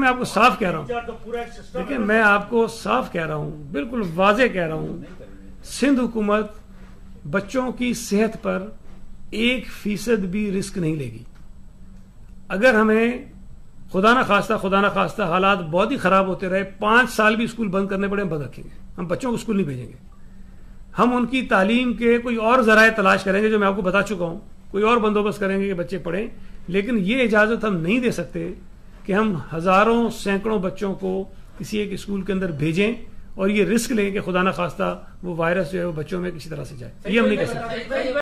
मैं आपको साफ़ कह रहा हूँ। देखिए मैं आपको साफ़ कह रहा हूँ बिल्कुल वाजे कह रहा हूँ। सिंध हुकूमत बच्चों की सेहत पर एक फ़ीसद भी रिस्क नहीं लेगी। अगर हमें खुदा ना खास्ता खुदा ना खास्ता हालात बहुत ही खराब होते रहे पाँच साल भी स्कूल बंद करने पड़े हम बंद रखेंगे। हम बच्चों को स्कूल नहीं भेजेंगे। हम उनकी तालीम के कोई और जराए तलाश करेंगे जो मैं आपको बता चुका हूँ। कोई और बंदोबस्त करेंगे कि बच्चे पढ़ें लेकिन ये इजाज़त हम नहीं दे सकते कि हम हज़ारों, सैकड़ों बच्चों को किसी एक स्कूल के अंदर भेजें और ये रिस्क लें कि खुदा ना खास्ता वो वायरस जो है वो बच्चों में किसी तरह से जाए। ये हम नहीं कह सकते।